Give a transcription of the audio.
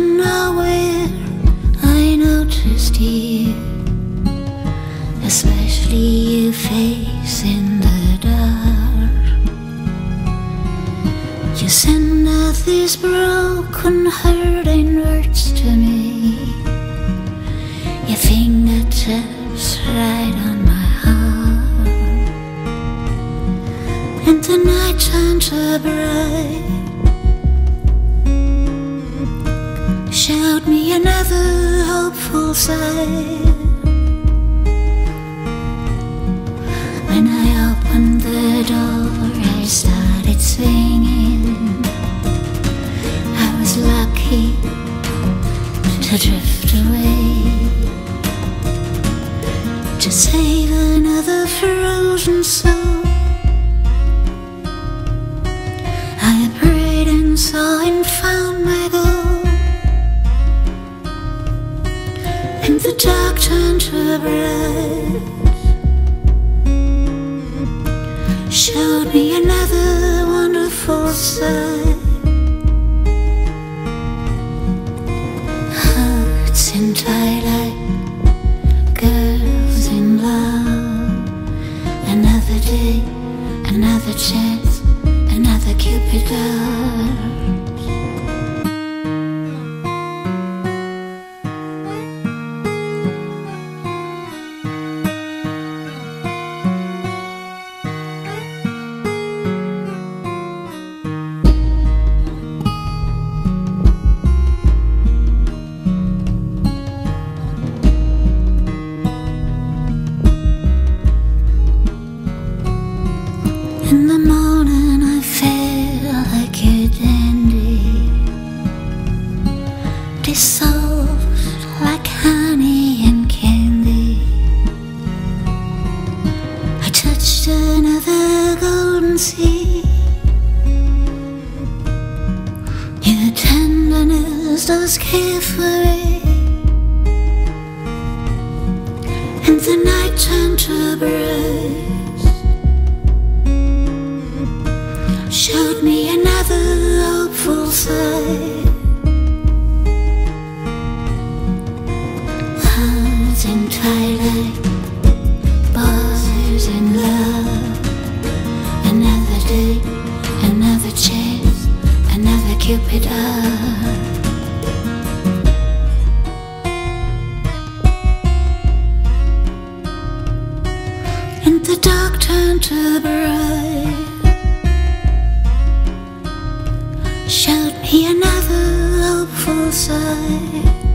nowhere I noticed you Especially your face in the dark. You send out these broken hurting words to me. Your fingertips right on my heart. And the night shines so bright. Hopeful side. When I opened the door, I started singing. I was lucky to drift away to save another frozen soul. I prayed and saw turned. Showed me another wonderful sight. Hearts in twilight, girls in love. Another day, another chance, another Cupid dart. In the morning I feel like a dandy Dissolved like honey and candy. I touched another golden sea. Your tenderness does care for And the night turned to bright Cupid. And the dark turned to bright. showed me another hopeful side.